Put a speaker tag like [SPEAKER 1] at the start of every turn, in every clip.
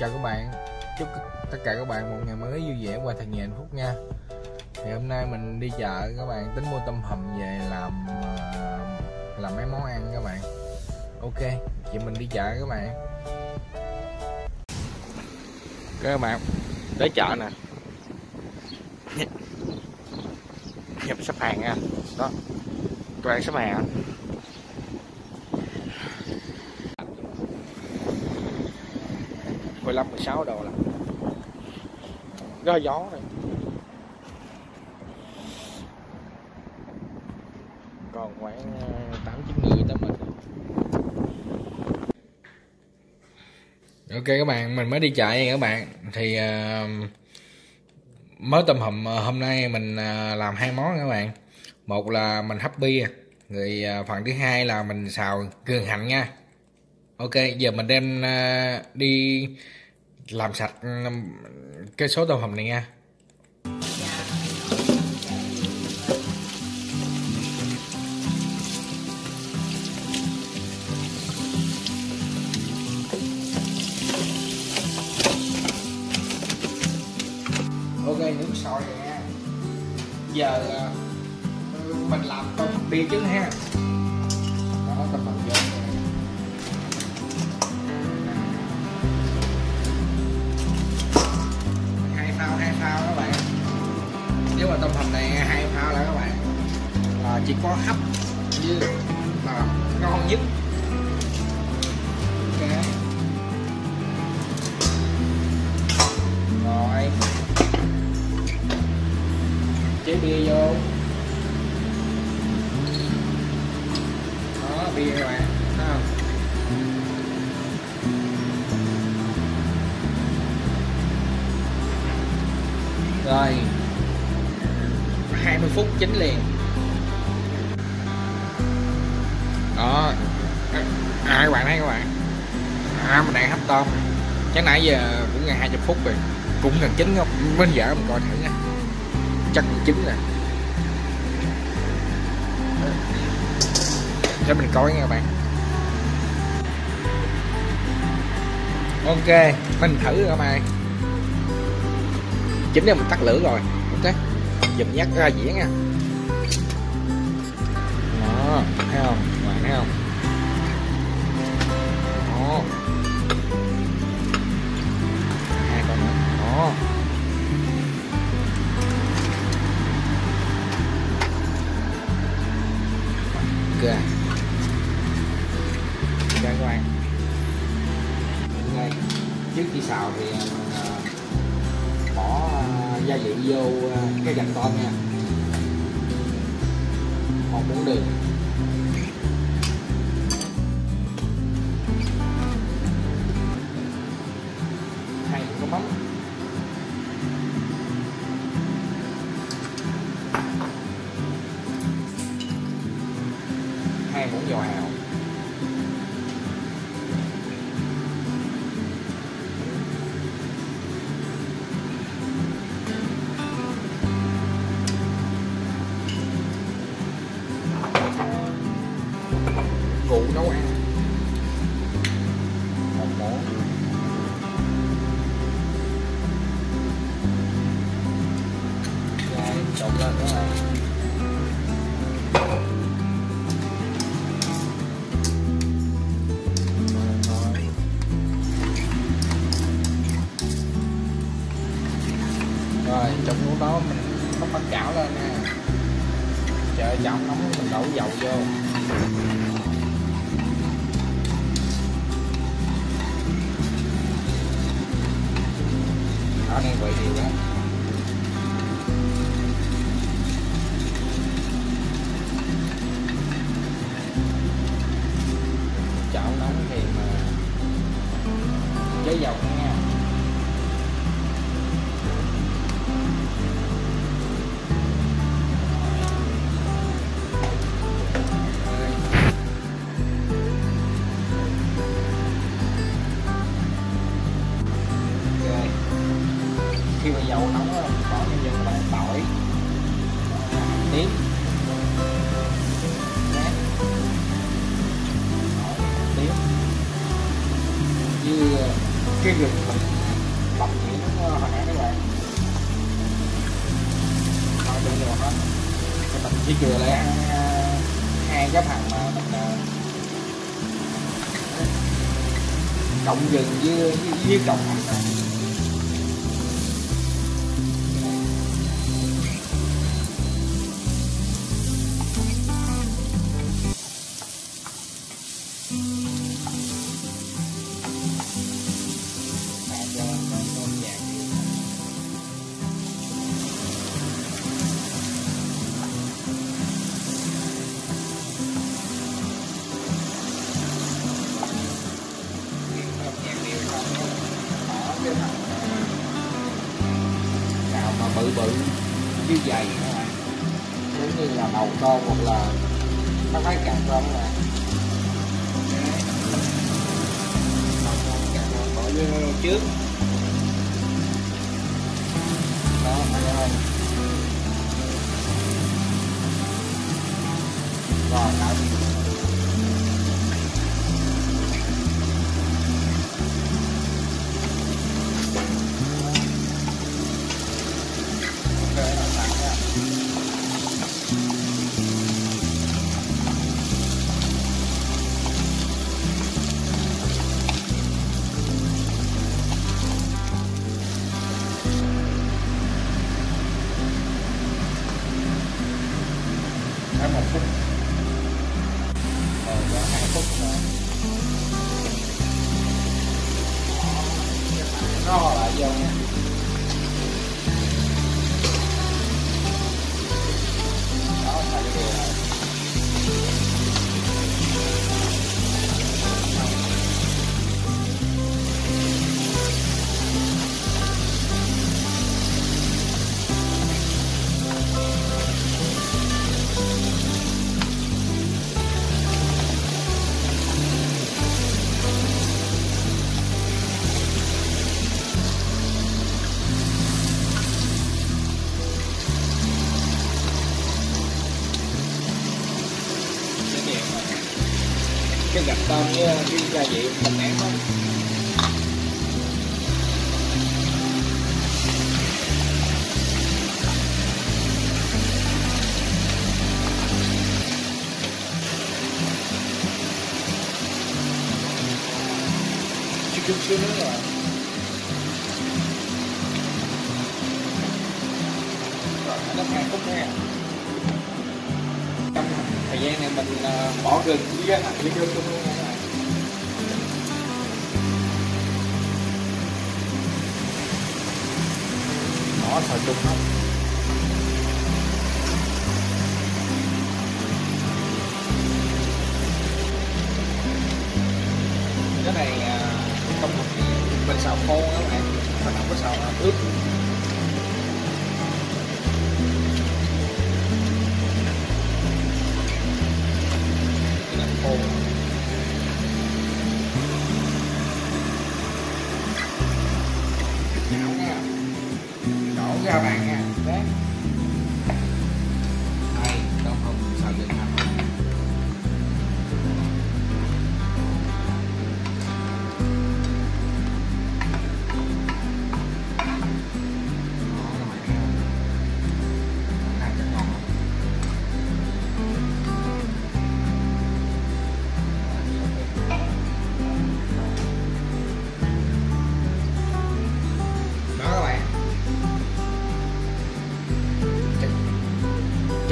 [SPEAKER 1] chào các bạn. Chúc tất cả các bạn một ngày mới vui vẻ và thật nhiều hạnh phúc nha. Thì hôm nay mình đi chợ, các bạn tính mua tôm hùm về làm ờ, làm mấy món ăn các bạn. Ok chị mình đi chợ các bạn. Các bạn, tới chợ nè. Nhập sắp hàng nha. Đó các bạn sắp hàng. Mười lăm mười sáu độ là có gió này. Còn khoảng ờ, tám chín người tới mình. Ok các bạn mình mới đi chạy các bạn. Thì uh, mới tôm hùm ờ, hôm nay mình uh, làm hai món các bạn. Một là mình hấp bia rồi phần thứ hai là mình xào gừng hạnh nha. Ok giờ mình đem uh, đi làm sạch cái số tôm hùm này nha. Ok, nước sôi rồi nha. Giờ ờ, mình làm tôm bia trứng ha. Đó tôm hùm vô chỉ có hấp như là ngon nhất. Ok. Rồi. Chế bia vô. Đó, bia các bạn. Thấy không? Rồi. 20 phút chín liền. Đó. À các bạn thấy các bạn à mình đang hấp tôm. Chắc nãy giờ cũng gần 20 phút rồi. Cũng gần chín không? Bên giờ mình coi thử nha. Chắc cũng chín rồi. Để mình coi nha các bạn. Ok, mình thử rồi các bạn chín rồi mình tắt lửa rồi. Ok. Dùm nhắc à, ra dĩa nha. Đó, thấy không? Thấy không? Đó. Hai con nữa. Đó. Ok. Ok các bạn đây trước khi xào thì à, mình à, bỏ à, gia vị vô cái gạch tôm nha. Một muỗng đường. Hai muỗng mắm hai muỗng dầu hào. Cụ nấu ăn. Rồi, trong lúc đó mình bắt bắt chảo lên nha chờ chảo nóng mình đổ dầu vô. Đó, đang quậy đều đó chảo nóng thì mà chế dầu nha. Khi mà dầu nóng á, mình bỏ nhân dân bạn tỏi tím Nát. Tím như ờ, cái gừng mình bập nhuyễn hồi nãy các bạn thôi được rồi hết. Thì mình chỉ chừa lại ăn hai cái phần mà mình ờ, cộng gừng với với, với cộng hành dày các bạn giống như là đầu con hoặc là nó phải càng tôm là bỏ như trước. yang gạch tôm cái gia vị mình nén thôi chút xíu nữa rồi. Rồi, nó hai phút nha trong thời gian này mình ờ, bỏ gừng với hạt với vô luôn nha các bạn không? Cái này không không mình xào khô đó các bạn. Mình không có xào ướp.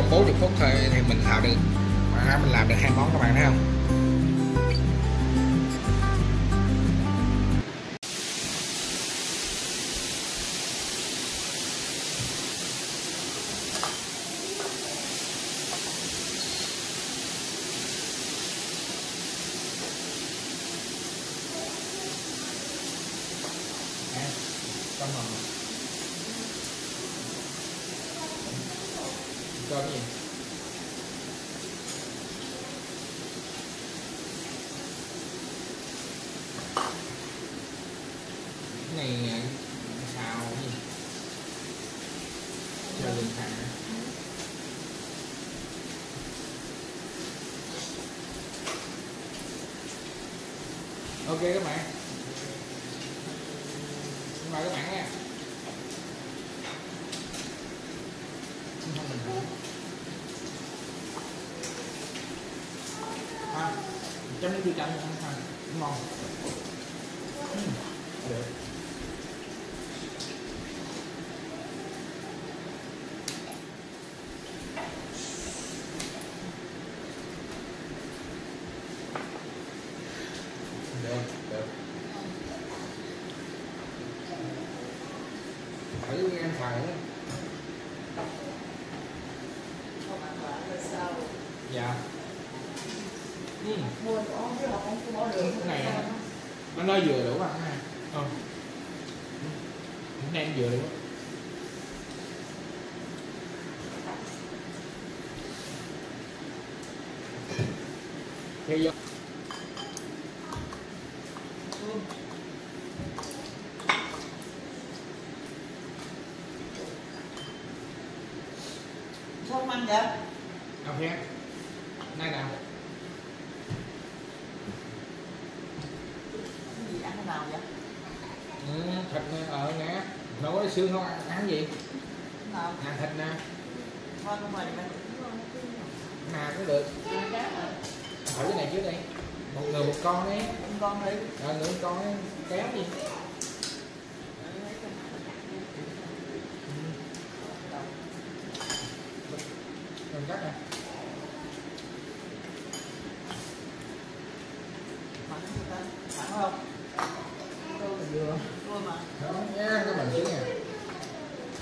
[SPEAKER 1] Trong 40 phút thôi thì mình xào được mà mình làm được hai món các bạn thấy không Come on. Cho cái gì cái này à, xào cái gì cho đường thẳng ok các bạn. Mời các bạn nha à, chấm nước chua chanh ha ngon được được thử em đó dạ ừ. cái này nó nói vừa đủ ăn ha. Ờ. Nó đang vừa đủ.
[SPEAKER 2] Sao không ăn vậy?
[SPEAKER 1] nào khen nay nào
[SPEAKER 2] Cái gì ăn cái nào vậy?
[SPEAKER 1] ừ, thịt nè ờ nè cái xương không? Ăn, ăn gì?
[SPEAKER 2] Cái
[SPEAKER 1] ăn thịt nè.
[SPEAKER 2] Thôi không mời mình.
[SPEAKER 1] nào cũng được. Thử cái này trước đi. Một người một con đấy
[SPEAKER 2] Ăn con đi.
[SPEAKER 1] ờ người một con ấy kéo gì mình cắt nè.
[SPEAKER 2] Mặn không?
[SPEAKER 1] Mà vừa
[SPEAKER 2] Tôi mà.
[SPEAKER 1] đó nhá các bạn chứ